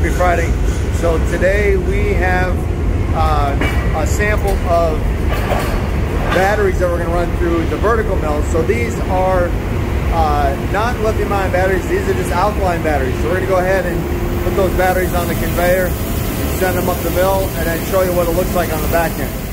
Happy Friday. So today we have uh, a sample of batteries that we're going to run through the vertical mill. So these are uh, not lithium ion batteries, these are just alkaline batteries. So we're going to go ahead and put those batteries on the conveyor, send them up the mill, and then show you what it looks like on the back end.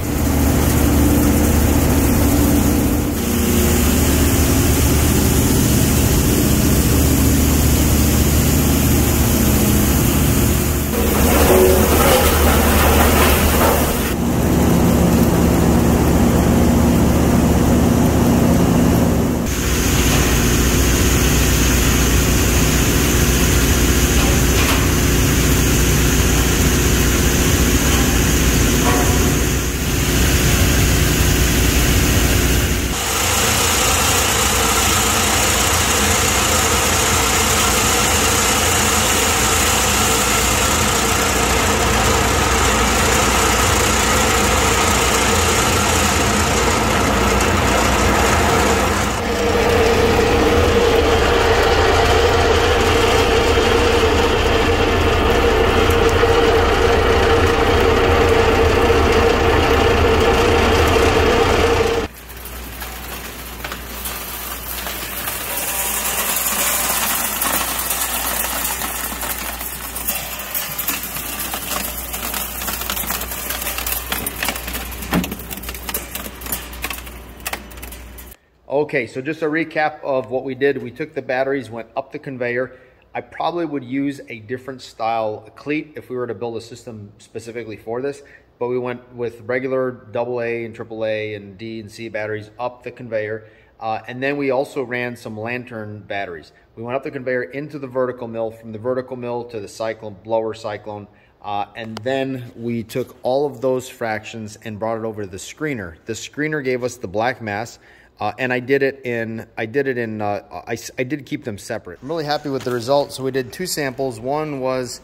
Okay, so just a recap of what we did. We took the batteries, went up the conveyor. I probably would use a different style cleat if we were to build a system specifically for this, but we went with regular AA and AAA and D and C batteries up the conveyor. Uh, and then we also ran some lantern batteries. We went up the conveyor into the vertical mill, from the vertical mill to the cyclone, blower cyclone, uh, and then we took all of those fractions and brought it over to the screener. The screener gave us the black mass. Uh, and I did it in, I did it in, uh, I, I did keep them separate. I'm really happy with the results. So we did two samples. One was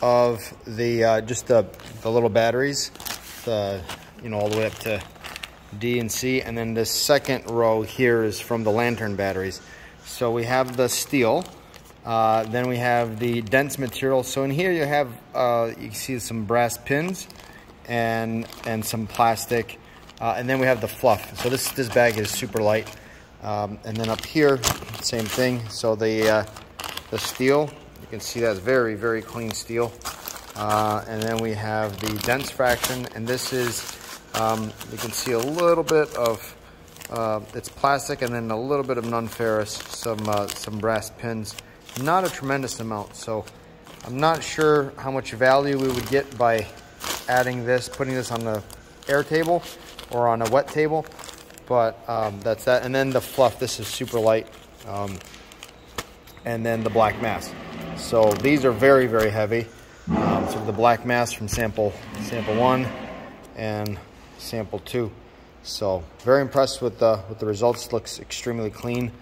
of the, uh, just the, the little batteries, the, you know, all the way up to D and C. And then the second row here is from the lantern batteries. So we have the steel, uh, then we have the dense material. So in here you have, uh, you see some brass pins and, and some plastic uh, and then we have the fluff. So this, this bag is super light. Um, and then up here, same thing. So the, uh, the steel, you can see that's very, very clean steel. Uh, and then we have the dense fraction, and this is, um, you can see a little bit of, uh, it's plastic and then a little bit of non-ferrous, some, uh, some brass pins. Not a tremendous amount, so I'm not sure how much value we would get by adding this, putting this on the air table or on a wet table. But um, that's that. And then the fluff, this is super light. Um, and then the black mass. So these are very, very heavy. Um, so the black mass from sample, sample one and sample two. So very impressed with the, with the results. Looks extremely clean.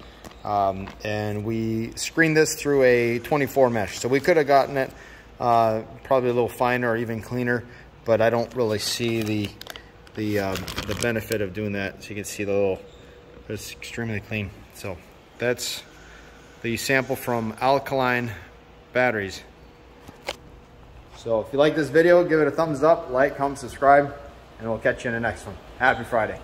Um, and we screened this through a 24 mesh. So we could have gotten it uh, probably a little finer or even cleaner, but I don't really see the the um, the benefit of doing that. So you can see the little, it's extremely clean. So that's the sample from Alkaline Batteries. So if you like this video, give it a thumbs up, like, comment, subscribe, and we'll catch you in the next one. Happy Friday.